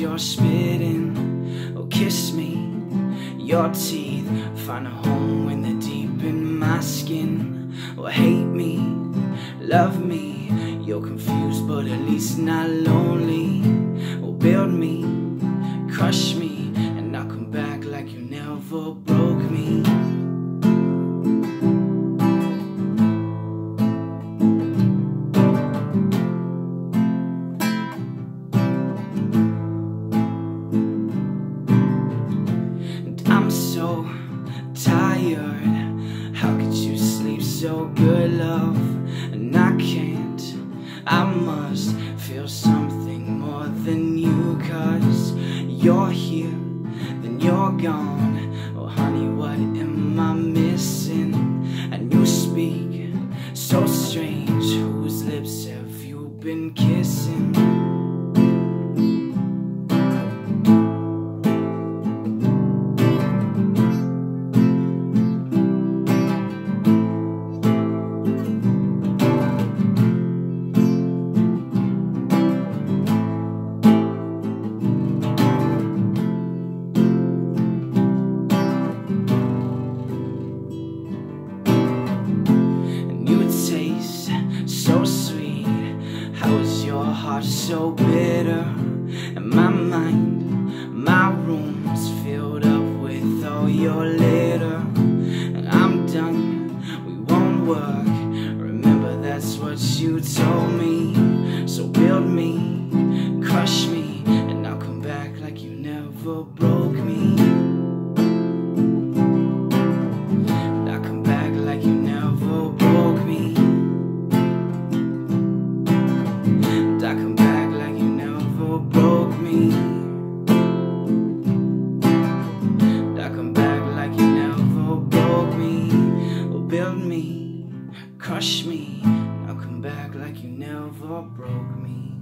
you're spitting. Oh, kiss me, your teeth find a home when they're deep in my skin. Oh, hate me, love me, you're confused but at least not lonely. Oh, build me, crush me, and I'll come back like you never broke me. So good, love? And I can't. I must feel something more than you, cause you're here, then you're gone. Oh, honey, what am I missing? And you speak so strange. Whose lips have you been kissing? Heart so bitter? And my mind, my room's filled up with all your litter. And I'm done, we won't work. Remember, that's what you told me. So build me, crush me. I'll come back like you never broke me.